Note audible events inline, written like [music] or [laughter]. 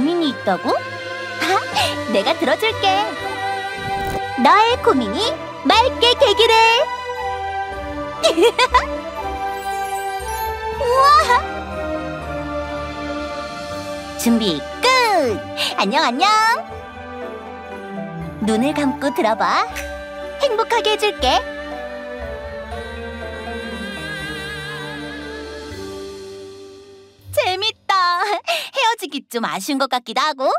있다고? 내가 들어줄게. 너의 고민이 맑게 되기를. [laughs] 우와! 준비 끝! 안녕, 안녕! 눈을 감고 들어봐. 행복하게 해줄게. 좀 아쉬운 것 같기도 하고.